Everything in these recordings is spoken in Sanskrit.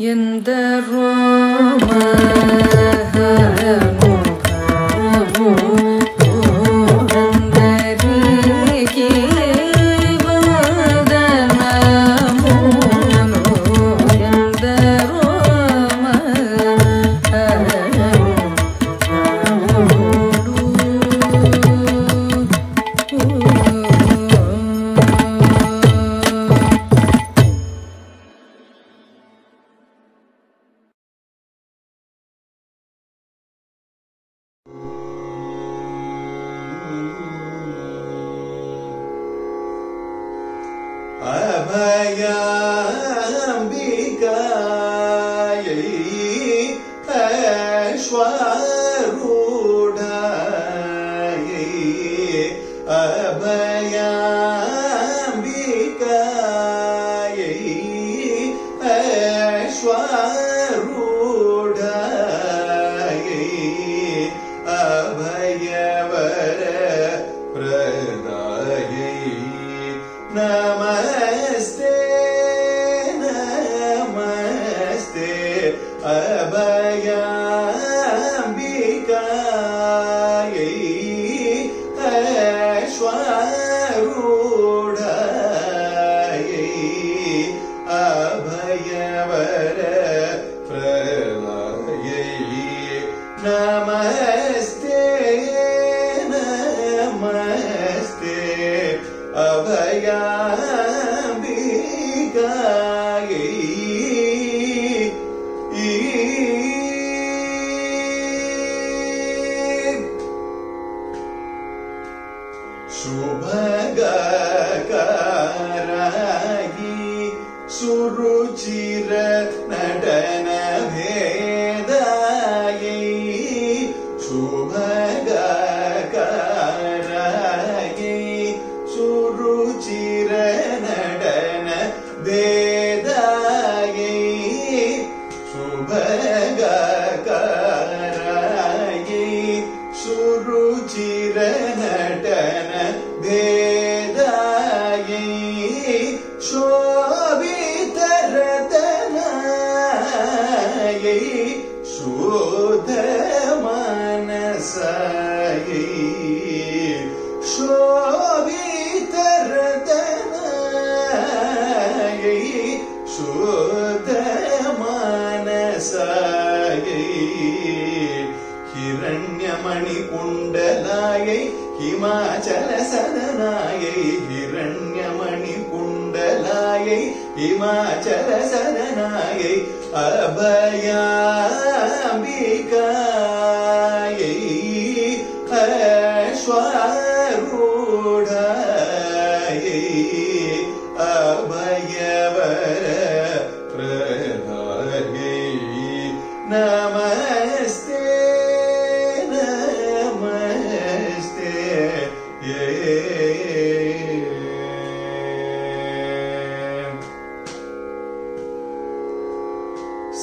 يندر ما Maya. हस्ते अभयाबिकायै शुभगकारायि सुरुचिरनटन शोभितरतनायै शुद्ध मनसायै शोभितरतनायै शुद्ध मनसायै हिरण्यमणिकुण्डलायै हिमाचलसदनायै हिरण्यमणिकुण्डलायै हिमाचलसदनायै अभयाम्बिकायै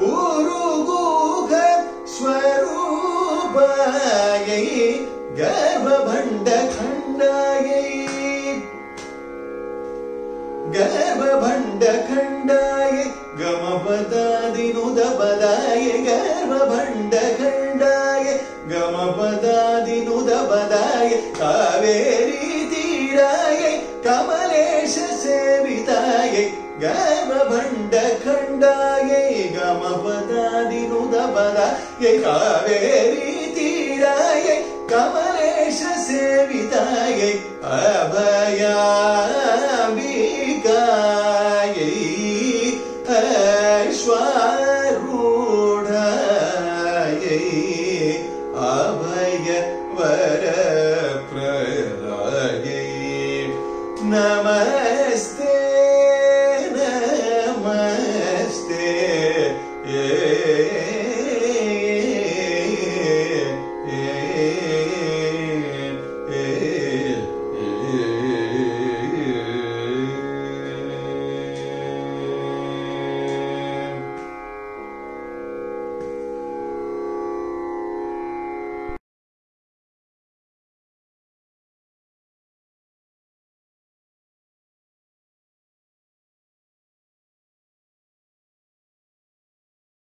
गुरुगुह स्वरूपायै गर्भभण्डखण्डायै गर्भभण्डखण्डाय गमपदादिनुदपदाय गर्भभण्डखण्डाय गमपदादिनुदपदाय कावेरी तीराय कमलेश सेवितायै गमभण्ड खण्डायै गमपदा दिनुपदाय कमलेश सेवितायै अभया este